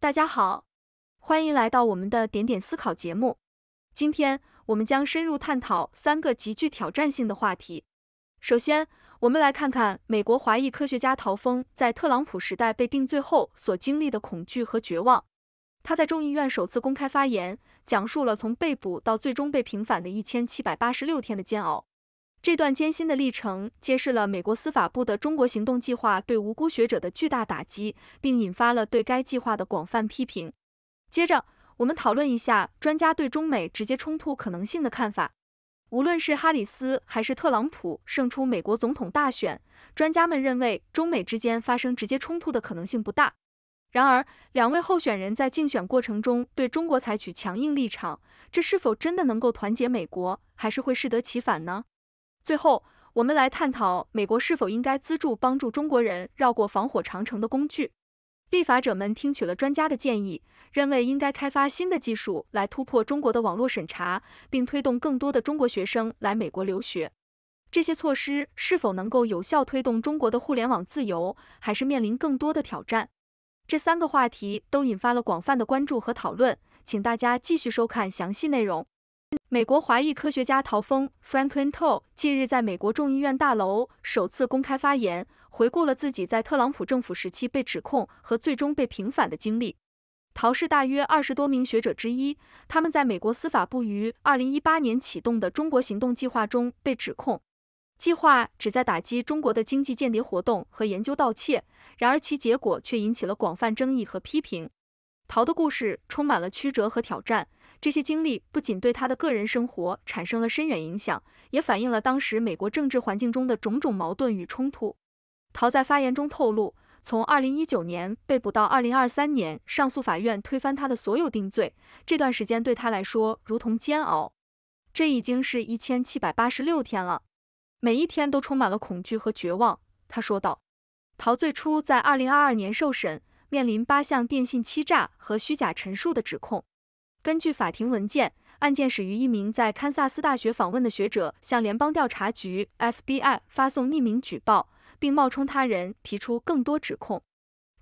大家好，欢迎来到我们的点点思考节目。今天我们将深入探讨三个极具挑战性的话题。首先，我们来看看美国华裔科学家陶峰在特朗普时代被定罪后所经历的恐惧和绝望。他在众议院首次公开发言，讲述了从被捕到最终被平反的一千七百八十六天的煎熬。这段艰辛的历程揭示了美国司法部的中国行动计划对无辜学者的巨大打击，并引发了对该计划的广泛批评。接着，我们讨论一下专家对中美直接冲突可能性的看法。无论是哈里斯还是特朗普胜出美国总统大选，专家们认为中美之间发生直接冲突的可能性不大。然而，两位候选人在竞选过程中对中国采取强硬立场，这是否真的能够团结美国，还是会适得其反呢？最后，我们来探讨美国是否应该资助帮助中国人绕过防火长城的工具。立法者们听取了专家的建议，认为应该开发新的技术来突破中国的网络审查，并推动更多的中国学生来美国留学。这些措施是否能够有效推动中国的互联网自由，还是面临更多的挑战？这三个话题都引发了广泛的关注和讨论，请大家继续收看详细内容。美国华裔科学家陶峰 （Franklin To） 近日在美国众议院大楼首次公开发言，回顾了自己在特朗普政府时期被指控和最终被平反的经历。陶是大约二十多名学者之一，他们在美国司法部于二零一八年启动的中国行动计划中被指控。计划旨在打击中国的经济间谍活动和研究盗窃，然而其结果却引起了广泛争议和批评。陶的故事充满了曲折和挑战。这些经历不仅对他的个人生活产生了深远影响，也反映了当时美国政治环境中的种种矛盾与冲突。陶在发言中透露，从2019年被捕到2023年上诉法院推翻他的所有定罪，这段时间对他来说如同煎熬。这已经是一千七百八十六天了，每一天都充满了恐惧和绝望。他说道。陶最初在2022年受审，面临八项电信欺诈和虚假陈述的指控。根据法庭文件，案件始于一名在堪萨斯大学访问的学者向联邦调查局 FBI 发送匿名举报，并冒充他人提出更多指控。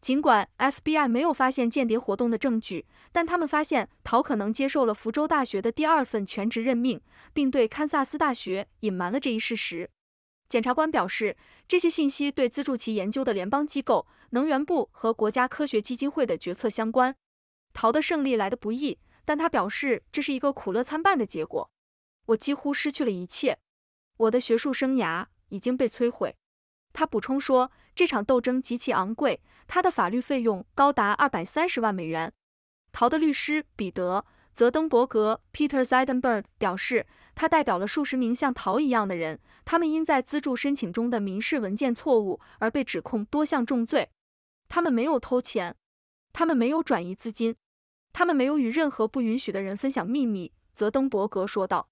尽管 FBI 没有发现间谍活动的证据，但他们发现陶可能接受了福州大学的第二份全职任命，并对堪萨斯大学隐瞒了这一事实。检察官表示，这些信息对资助其研究的联邦机构、能源部和国家科学基金会的决策相关。陶的胜利来得不易。但他表示这是一个苦乐参半的结果。我几乎失去了一切，我的学术生涯已经被摧毁。他补充说，这场斗争极其昂贵，他的法律费用高达二百三十万美元。陶的律师彼得·泽登伯格 （Peter Zeidenberg） 表示，他代表了数十名像陶一样的人，他们因在资助申请中的民事文件错误而被指控多项重罪。他们没有偷钱，他们没有转移资金。他们没有与任何不允许的人分享秘密，泽登伯格说道。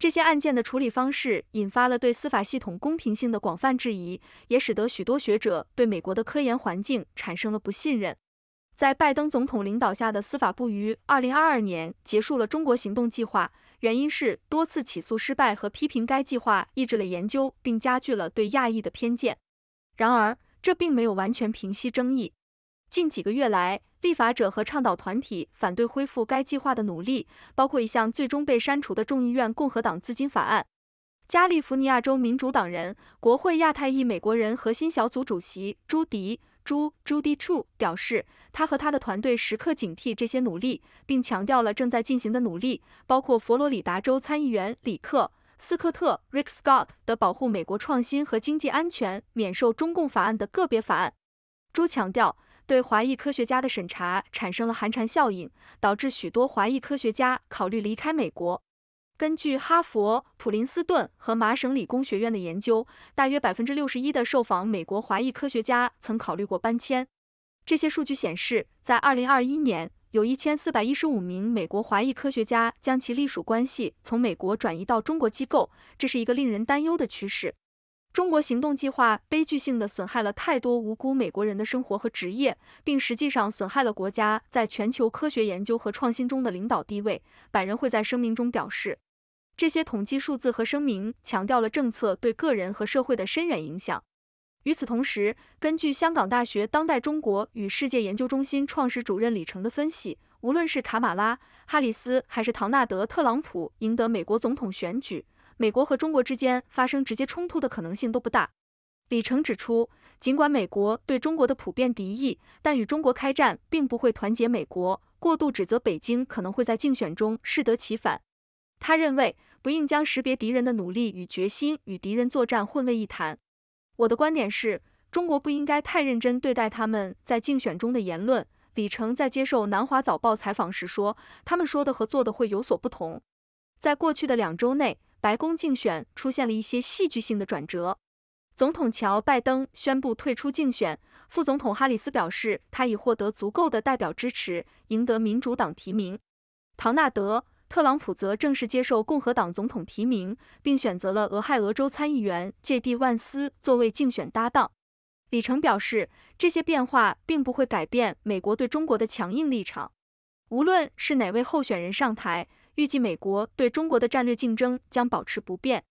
这些案件的处理方式引发了对司法系统公平性的广泛质疑，也使得许多学者对美国的科研环境产生了不信任。在拜登总统领导下的司法部于二零二二年结束了中国行动计划，原因是多次起诉失败和批评该计划抑制了研究，并加剧了对亚裔的偏见。然而，这并没有完全平息争议。近几个月来，立法者和倡导团体反对恢复该计划的努力，包括一项最终被删除的众议院共和党资金法案。加利福尼亚州民主党人、国会亚太裔美国人核心小组主席朱迪朱朱迪 Chu 表示，他和他的团队时刻警惕这些努力，并强调了正在进行的努力，包括佛罗里达州参议员里克斯科特 Rick Scott 的保护美国创新和经济安全免受中共法案的个别法案。朱强调。对华裔科学家的审查产生了寒蝉效应，导致许多华裔科学家考虑离开美国。根据哈佛、普林斯顿和麻省理工学院的研究，大约百分之六十一的受访美国华裔科学家曾考虑过搬迁。这些数据显示，在二零二一年，有一千四百一十五名美国华裔科学家将其隶属关系从美国转移到中国机构，这是一个令人担忧的趋势。中国行动计划悲剧性的损害了太多无辜美国人的生活和职业，并实际上损害了国家在全球科学研究和创新中的领导地位。百人会在声明中表示，这些统计数字和声明强调了政策对个人和社会的深远影响。与此同时，根据香港大学当代中国与世界研究中心创始主任李成的分析，无论是卡马拉·哈里斯还是唐纳德·特朗普赢得美国总统选举，美国和中国之间发生直接冲突的可能性都不大。李成指出，尽管美国对中国的普遍敌意，但与中国开战并不会团结美国，过度指责北京可能会在竞选中适得其反。他认为，不应将识别敌人的努力与决心与敌人作战混为一谈。我的观点是，中国不应该太认真对待他们在竞选中的言论。李成在接受南华早报采访时说，他们说的和做的会有所不同。在过去的两周内，白宫竞选出现了一些戏剧性的转折。总统乔·拜登宣布退出竞选，副总统哈里斯表示他已获得足够的代表支持，赢得民主党提名。唐纳德·特朗普则正式接受共和党总统提名，并选择了俄亥俄州参议员 J.D. 万斯作为竞选搭档。李成表示，这些变化并不会改变美国对中国的强硬立场。无论是哪位候选人上台，预计美国对中国的战略竞争将保持不变。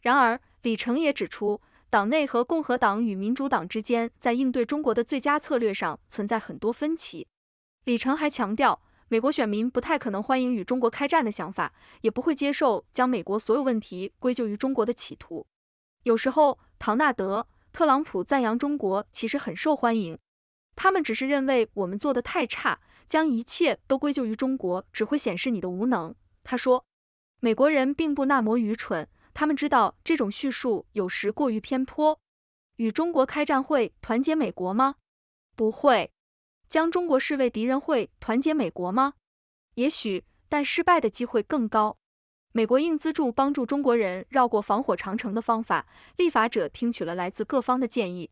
然而，李成也指出，党内和共和党与民主党之间在应对中国的最佳策略上存在很多分歧。李成还强调，美国选民不太可能欢迎与中国开战的想法，也不会接受将美国所有问题归咎于中国的企图。有时候，唐纳德。特朗普赞扬中国其实很受欢迎，他们只是认为我们做的太差，将一切都归咎于中国只会显示你的无能。他说，美国人并不那么愚蠢，他们知道这种叙述有时过于偏颇。与中国开战会团结美国吗？不会。将中国视为敌人会团结美国吗？也许，但失败的机会更高。美国应资助帮助中国人绕过防火长城的方法。立法者听取了来自各方的建议。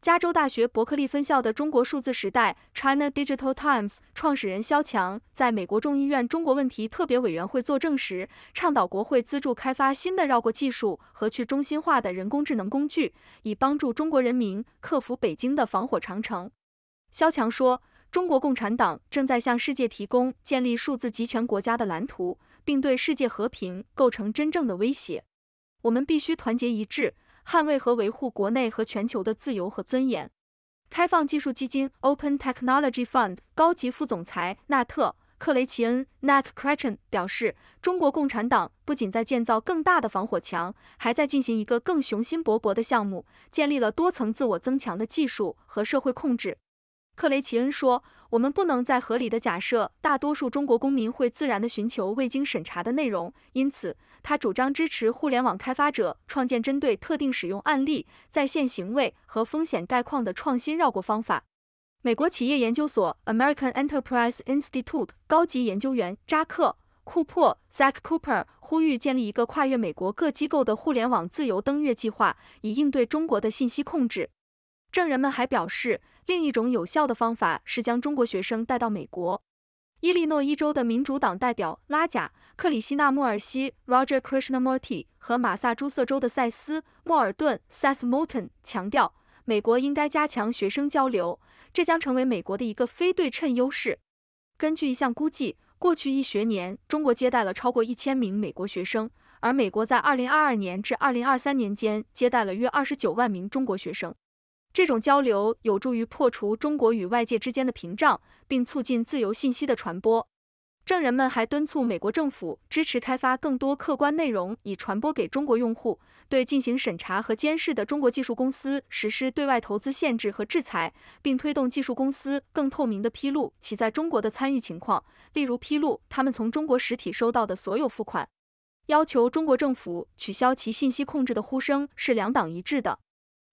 加州大学伯克利分校的中国数字时代 （China Digital Times） 创始人肖强在美国众议院中国问题特别委员会作证时，倡导国会资助开发新的绕过技术和去中心化的人工智能工具，以帮助中国人民克服北京的防火长城。肖强说：“中国共产党正在向世界提供建立数字集权国家的蓝图。”并对世界和平构成真正的威胁。我们必须团结一致，捍卫和维护国内和全球的自由和尊严。开放技术基金 Open Technology Fund 高级副总裁纳特·克雷奇恩 （Nat c r e t c h e n 表示，中国共产党不仅在建造更大的防火墙，还在进行一个更雄心勃勃的项目，建立了多层自我增强的技术和社会控制。克雷奇恩说：“我们不能再合理的假设大多数中国公民会自然的寻求未经审查的内容，因此他主张支持互联网开发者创建针对特定使用案例、在线行为和风险概况的创新绕过方法。”美国企业研究所 American Enterprise Institute 高级研究员扎克·库珀 （Zach Cooper） 呼吁建立一个跨越美国各机构的互联网自由登月计划，以应对中国的信息控制。证人们还表示。另一种有效的方法是将中国学生带到美国。伊利诺伊州的民主党代表拉贾·克里希纳·莫尔西 （Roger Krishnamurti） 和马萨诸塞州的塞斯·莫尔顿 （Seth Moulton） 强调，美国应该加强学生交流，这将成为美国的一个非对称优势。根据一项估计，过去一学年，中国接待了超过一千名美国学生，而美国在二零二二年至二零二三年间接待了约二十九万名中国学生。这种交流有助于破除中国与外界之间的屏障，并促进自由信息的传播。证人们还敦促美国政府支持开发更多客观内容，以传播给中国用户；对进行审查和监视的中国技术公司实施对外投资限制和制裁，并推动技术公司更透明的披露其在中国的参与情况，例如披露他们从中国实体收到的所有付款。要求中国政府取消其信息控制的呼声是两党一致的。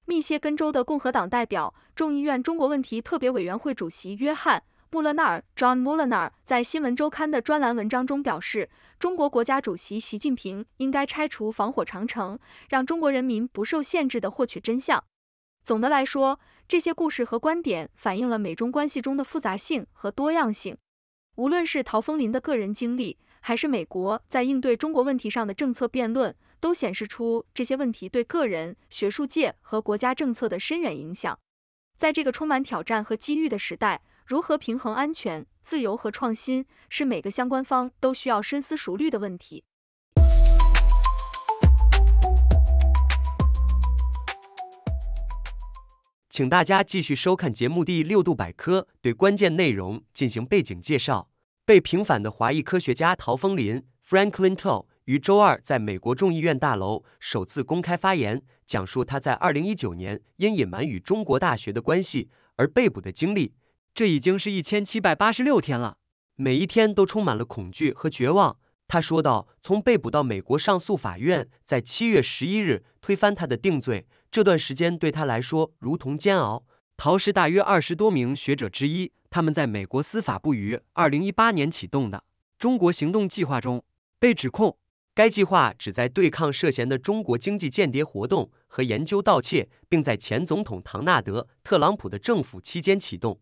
密歇根州的共和党代表、众议院中国问题特别委员会主席约翰·穆勒纳尔 （John Mulliner） 在新闻周刊的专栏文章中表示，中国国家主席习近平应该拆除防火长城，让中国人民不受限制的获取真相。总的来说，这些故事和观点反映了美中关系中的复杂性和多样性。无论是陶峰林的个人经历，还是美国在应对中国问题上的政策辩论。都显示出这些问题对个人、学术界和国家政策的深远影响。在这个充满挑战和机遇的时代，如何平衡安全、自由和创新，是每个相关方都需要深思熟虑的问题。请大家继续收看节目第六度百科，对关键内容进行背景介绍。被平反的华裔科学家陶风林 （Franklin To） 于周二在美国众议院大楼首次公开发言，讲述他在二零一九年因隐瞒与中国大学的关系而被捕的经历。这已经是一千七百八十六天了，每一天都充满了恐惧和绝望。他说道：“从被捕到美国上诉法院在七月十一日推翻他的定罪，这段时间对他来说如同煎熬。”陶是大约二十多名学者之一，他们在美国司法部于二零一八年启动的中国行动计划中被指控，该计划旨在对抗涉嫌的中国经济间谍活动和研究盗窃，并在前总统唐纳德·特朗普的政府期间启动。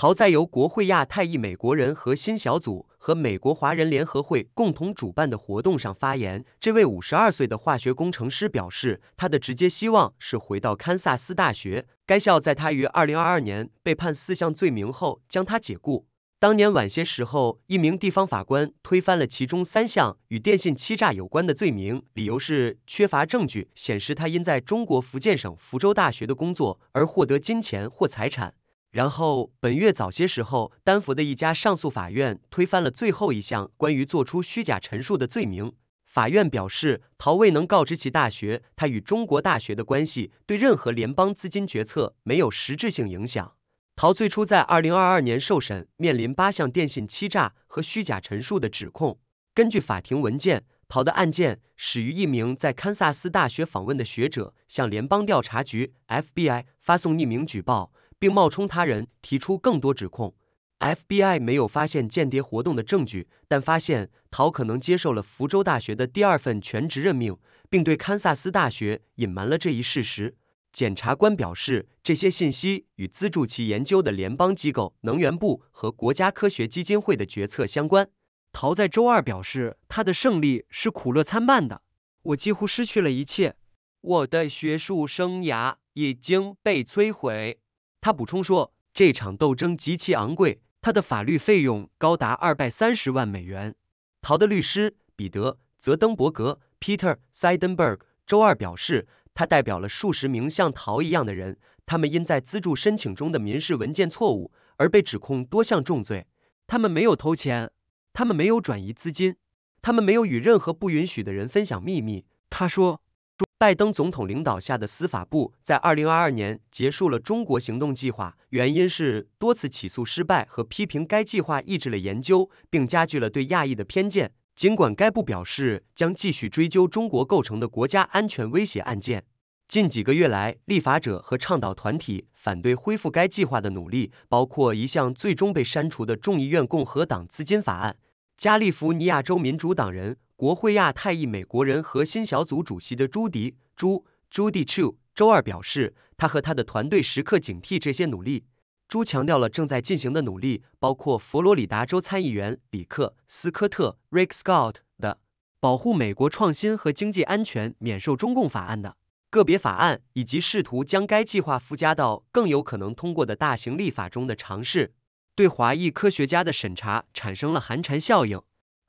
陶在由国会亚太裔美国人核心小组和美国华人联合会共同主办的活动上发言。这位五十二岁的化学工程师表示，他的直接希望是回到堪萨斯大学。该校在他于二零二二年被判四项罪名后将他解雇。当年晚些时候，一名地方法官推翻了其中三项与电信欺诈有关的罪名，理由是缺乏证据显示他因在中国福建省福州大学的工作而获得金钱或财产。然后本月早些时候，丹佛的一家上诉法院推翻了最后一项关于做出虚假陈述的罪名。法院表示，陶未能告知其大学，他与中国大学的关系对任何联邦资金决策没有实质性影响。陶最初在二零二二年受审，面临八项电信欺诈和虚假陈述的指控。根据法庭文件，陶的案件始于一名在堪萨斯大学访问的学者向联邦调查局 （FBI） 发送匿名举报，并冒充他人提出更多指控。FBI 没有发现间谍活动的证据，但发现陶可能接受了福州大学的第二份全职任命，并对堪萨斯大学隐瞒了这一事实。检察官表示，这些信息与资助其研究的联邦机构能源部和国家科学基金会的决策相关。陶在周二表示，他的胜利是苦乐参半的。我几乎失去了一切，我的学术生涯已经被摧毁。他补充说，这场斗争极其昂贵。他的法律费用高达二百三十万美元。陶的律师彼得·泽登伯格 （Peter Seidenberg） 周二表示，他代表了数十名像陶一样的人，他们因在资助申请中的民事文件错误而被指控多项重罪。他们没有偷钱，他们没有转移资金，他们没有与任何不允许的人分享秘密。他说。拜登总统领导下的司法部在二零二二年结束了中国行动计划，原因是多次起诉失败和批评该计划抑制了研究，并加剧了对亚裔的偏见。尽管该部表示将继续追究中国构成的国家安全威胁案件，近几个月来，立法者和倡导团体反对恢复该计划的努力，包括一项最终被删除的众议院共和党资金法案。加利福尼亚州民主党人。国会亚太裔美国人核心小组主席的朱迪朱 Judy Chu 周二表示，他和他的团队时刻警惕这些努力。朱强调了正在进行的努力，包括佛罗里达州参议员里克斯科特 Rick Scott 的保护美国创新和经济安全免受中共法案的个别法案，以及试图将该计划附加到更有可能通过的大型立法中的尝试，对华裔科学家的审查产生了寒蝉效应。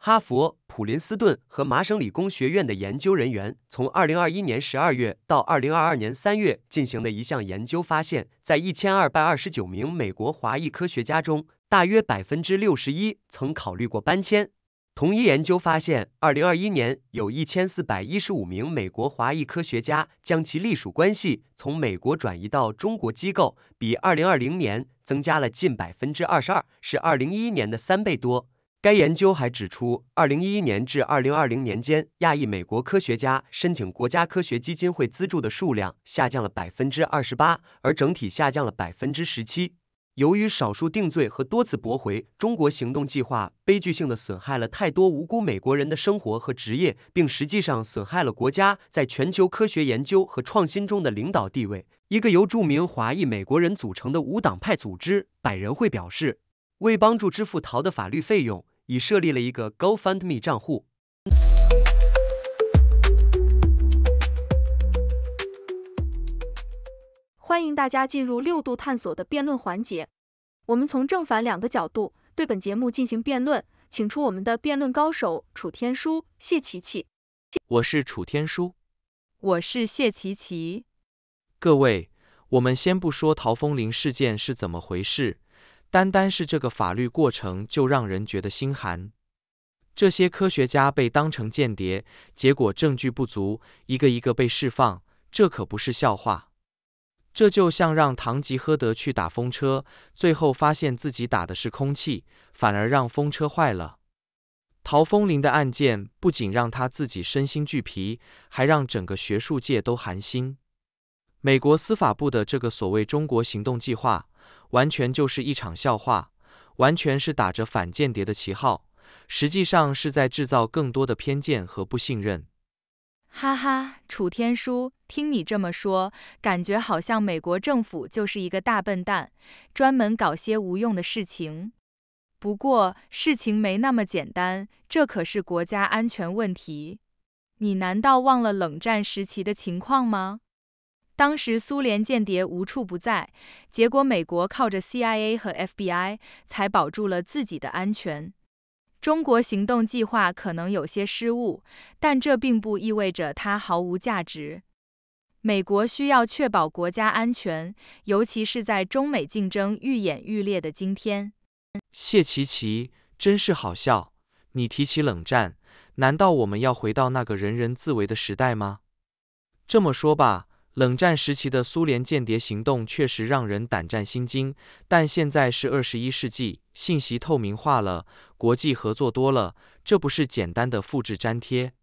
哈佛、普林斯顿和麻省理工学院的研究人员从2021年12月到2022年3月进行的一项研究发现，在1229名美国华裔科学家中，大约百分之六十一曾考虑过搬迁。同一研究发现，2021年有一千四百一十五名美国华裔科学家将其隶属关系从美国转移到中国机构，比2020年增加了近百分之二十二，是2011年的三倍多。该研究还指出，2011年至2020年间，亚裔美国科学家申请国家科学基金会资助的数量下降了百分之二十八，而整体下降了百分之十七。由于少数定罪和多次驳回，中国行动计划悲剧性的损害了太多无辜美国人的生活和职业，并实际上损害了国家在全球科学研究和创新中的领导地位。一个由著名华裔美国人组成的无党派组织百人会表示。为帮助支付陶的法律费用，已设立了一个 GoFundMe 账户。欢迎大家进入六度探索的辩论环节，我们从正反两个角度对本节目进行辩论，请出我们的辩论高手楚天舒、谢琪琪。我是楚天舒，我是谢琪琪。各位。我们先不说陶风林事件是怎么回事，单单是这个法律过程就让人觉得心寒。这些科学家被当成间谍，结果证据不足，一个一个被释放，这可不是笑话。这就像让堂吉诃德去打风车，最后发现自己打的是空气，反而让风车坏了。陶风铃的案件不仅让他自己身心俱疲，还让整个学术界都寒心。美国司法部的这个所谓中国行动计划，完全就是一场笑话，完全是打着反间谍的旗号，实际上是在制造更多的偏见和不信任。哈哈，楚天舒，听你这么说，感觉好像美国政府就是一个大笨蛋，专门搞些无用的事情。不过事情没那么简单，这可是国家安全问题。你难道忘了冷战时期的情况吗？当时苏联间谍无处不在，结果美国靠着 CIA 和 FBI 才保住了自己的安全。中国行动计划可能有些失误，但这并不意味着它毫无价值。美国需要确保国家安全，尤其是在中美竞争愈演愈烈的今天。谢琪琪，真是好笑！你提起冷战，难道我们要回到那个人人自危的时代吗？这么说吧。冷战时期的苏联间谍行动确实让人胆战心惊，但现在是二十一世纪，信息透明化了，国际合作多了，这不是简单的复制粘贴。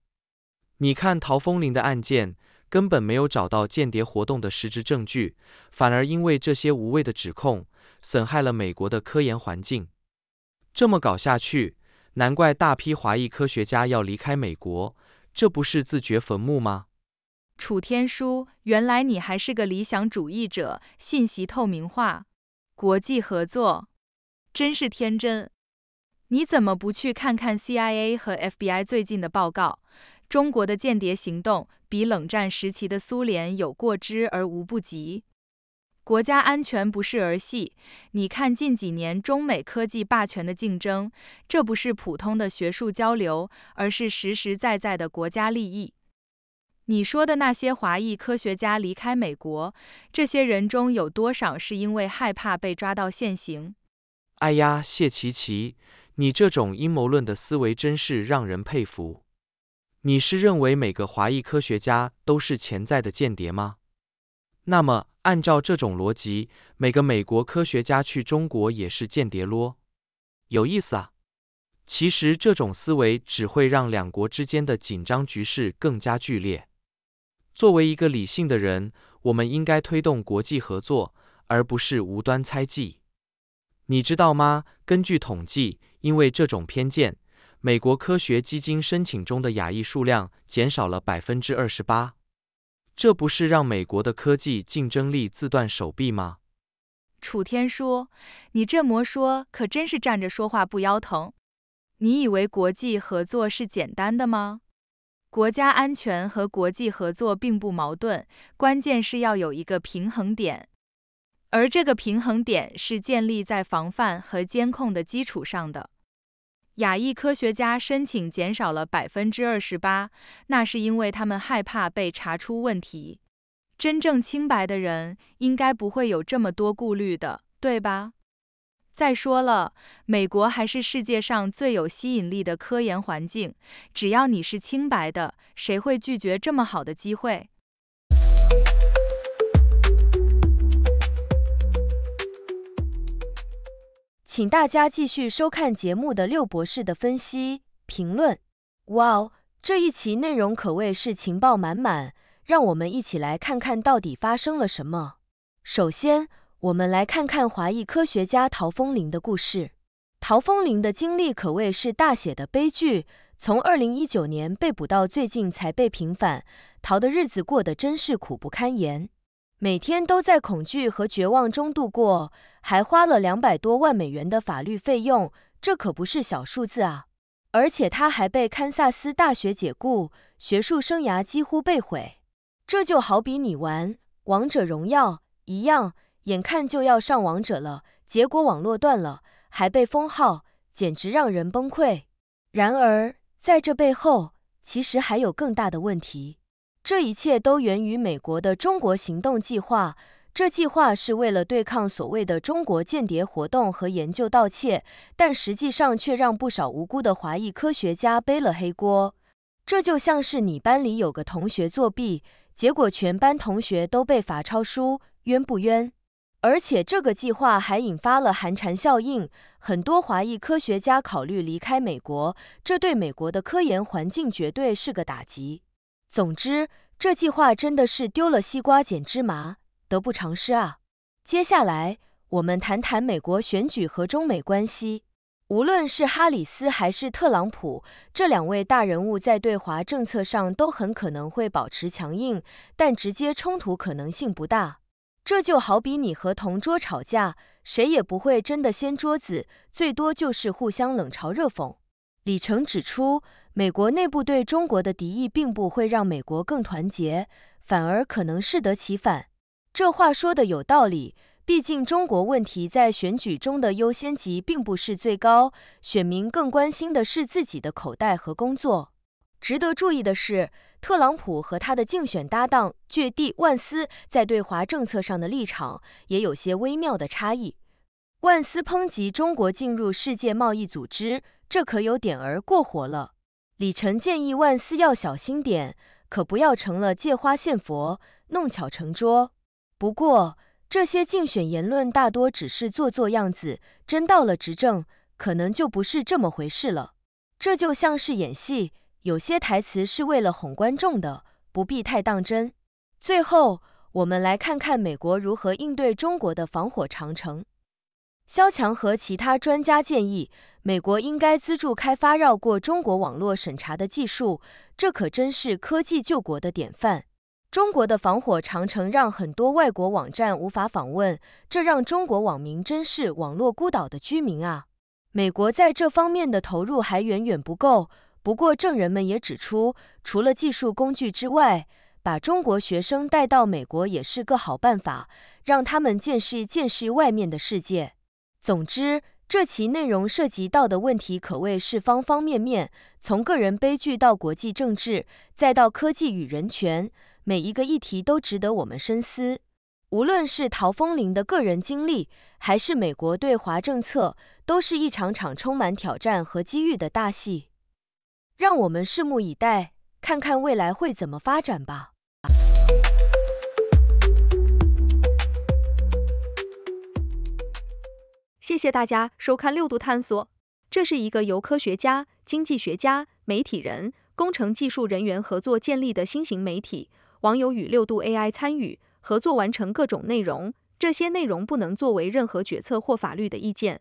你看陶风林的案件，根本没有找到间谍活动的实质证据，反而因为这些无谓的指控，损害了美国的科研环境。这么搞下去，难怪大批华裔科学家要离开美国，这不是自掘坟墓吗？楚天舒，原来你还是个理想主义者，信息透明化、国际合作，真是天真。你怎么不去看看 CIA 和 FBI 最近的报告？中国的间谍行动比冷战时期的苏联有过之而无不及。国家安全不是儿戏，你看近几年中美科技霸权的竞争，这不是普通的学术交流，而是实实在在的国家利益。你说的那些华裔科学家离开美国，这些人中有多少是因为害怕被抓到现行？哎呀，谢琪琪，你这种阴谋论的思维真是让人佩服。你是认为每个华裔科学家都是潜在的间谍吗？那么，按照这种逻辑，每个美国科学家去中国也是间谍咯？有意思啊。其实这种思维只会让两国之间的紧张局势更加剧烈。作为一个理性的人，我们应该推动国际合作，而不是无端猜忌。你知道吗？根据统计，因为这种偏见，美国科学基金申请中的亚裔数量减少了百分之二十八。这不是让美国的科技竞争力自断手臂吗？楚天舒，你这么说可真是站着说话不腰疼。你以为国际合作是简单的吗？国家安全和国际合作并不矛盾，关键是要有一个平衡点，而这个平衡点是建立在防范和监控的基础上的。亚裔科学家申请减少了百分之二十八，那是因为他们害怕被查出问题。真正清白的人应该不会有这么多顾虑的，对吧？再说了，美国还是世界上最有吸引力的科研环境，只要你是清白的，谁会拒绝这么好的机会？请大家继续收看节目的六博士的分析评论。哇哦，这一期内容可谓是情报满满，让我们一起来看看到底发生了什么。首先，我们来看看华裔科学家陶风林的故事。陶风林的经历可谓是大写的悲剧，从二零一九年被捕到最近才被平反，陶的日子过得真是苦不堪言，每天都在恐惧和绝望中度过，还花了两百多万美元的法律费用，这可不是小数字啊！而且他还被堪萨斯大学解雇，学术生涯几乎被毁。这就好比你玩王者荣耀一样。眼看就要上王者了，结果网络断了，还被封号，简直让人崩溃。然而，在这背后，其实还有更大的问题。这一切都源于美国的中国行动计划。这计划是为了对抗所谓的中国间谍活动和研究盗窃，但实际上却让不少无辜的华裔科学家背了黑锅。这就像是你班里有个同学作弊，结果全班同学都被罚抄书，冤不冤？而且这个计划还引发了寒蝉效应，很多华裔科学家考虑离开美国，这对美国的科研环境绝对是个打击。总之，这计划真的是丢了西瓜捡芝麻。得不偿失啊！接下来我们谈谈美国选举和中美关系。无论是哈里斯还是特朗普这两位大人物，在对华政策上都很可能会保持强硬，但直接冲突可能性不大。这就好比你和同桌吵架，谁也不会真的掀桌子，最多就是互相冷嘲热讽。李成指出，美国内部对中国的敌意并不会让美国更团结，反而可能适得其反。这话说的有道理，毕竟中国问题在选举中的优先级并不是最高，选民更关心的是自己的口袋和工作。值得注意的是，特朗普和他的竞选搭档巨地万斯在对华政策上的立场也有些微妙的差异。万斯抨击中国进入世界贸易组织，这可有点儿过火了。李晨建议万斯要小心点，可不要成了借花献佛，弄巧成拙。不过，这些竞选言论大多只是做做样子，真到了执政，可能就不是这么回事了。这就像是演戏，有些台词是为了哄观众的，不必太当真。最后，我们来看看美国如何应对中国的防火长城。肖强和其他专家建议，美国应该资助开发绕过中国网络审查的技术，这可真是科技救国的典范。中国的防火长城让很多外国网站无法访问，这让中国网民真是网络孤岛的居民啊！美国在这方面的投入还远远不够。不过，证人们也指出，除了技术工具之外，把中国学生带到美国也是个好办法，让他们见识见识外面的世界。总之，这期内容涉及到的问题可谓是方方面面，从个人悲剧到国际政治，再到科技与人权。每一个议题都值得我们深思，无论是陶风林的个人经历，还是美国对华政策，都是一场场充满挑战和机遇的大戏。让我们拭目以待，看看未来会怎么发展吧。谢谢大家收看六度探索，这是一个由科学家、经济学家、媒体人、工程技术人员合作建立的新型媒体。网友与六度 AI 参与合作完成各种内容，这些内容不能作为任何决策或法律的意见。